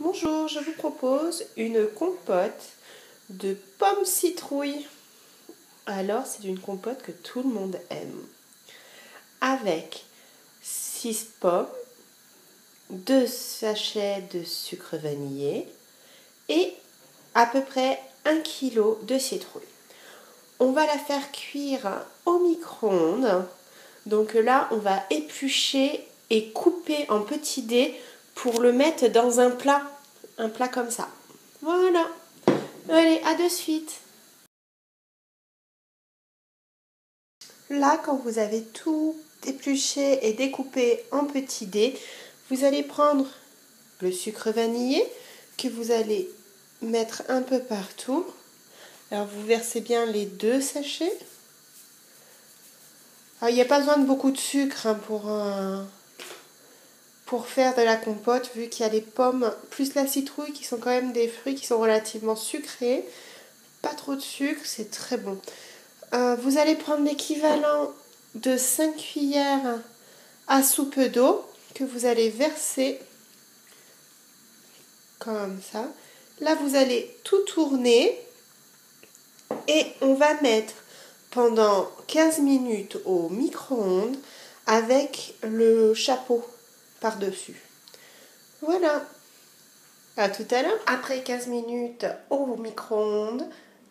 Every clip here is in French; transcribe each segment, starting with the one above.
Bonjour, je vous propose une compote de pommes citrouilles. Alors, c'est une compote que tout le monde aime. Avec 6 pommes, 2 sachets de sucre vanillé et à peu près 1 kg de citrouille. On va la faire cuire au micro-ondes. Donc là, on va éplucher et couper en petits dés pour le mettre dans un plat. Un plat comme ça. Voilà. Allez, à de suite. Là, quand vous avez tout épluché et découpé en petits dés, vous allez prendre le sucre vanillé que vous allez mettre un peu partout. Alors vous versez bien les deux sachets. Alors, il n'y a pas besoin de beaucoup de sucre hein, pour un, pour faire de la compote, vu qu'il y a les pommes plus la citrouille qui sont quand même des fruits qui sont relativement sucrés. Pas trop de sucre, c'est très bon. Euh, vous allez prendre l'équivalent de 5 cuillères à soupe d'eau que vous allez verser comme ça. Là, vous allez tout tourner et on va mettre pendant 15 minutes au micro-ondes avec le chapeau par-dessus. Voilà. À tout à l'heure. Après 15 minutes au micro-ondes,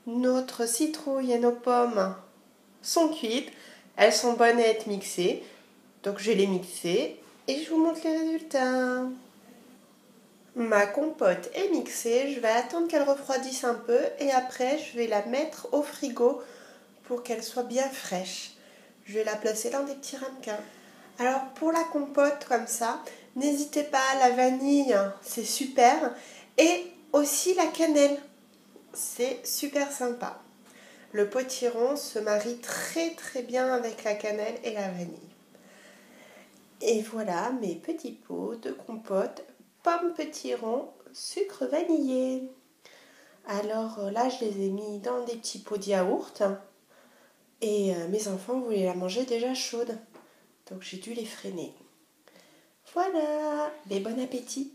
notre citrouille et nos pommes sont cuites. Elles sont bonnes à être mixées. Donc je les mixer et je vous montre les résultats. Ma compote est mixée, je vais attendre qu'elle refroidisse un peu et après je vais la mettre au frigo pour qu'elle soit bien fraîche. Je vais la placer dans des petits ramequins. Alors pour la compote comme ça, n'hésitez pas, la vanille, c'est super. Et aussi la cannelle, c'est super sympa. Le potiron se marie très très bien avec la cannelle et la vanille. Et voilà mes petits pots de compote, pommes potiron, sucre vanillé. Alors euh, là, je les ai mis dans des petits pots de yaourt. Et euh, mes enfants voulaient la manger déjà chaude. Donc j'ai dû les freiner. Voilà, mais bon appétit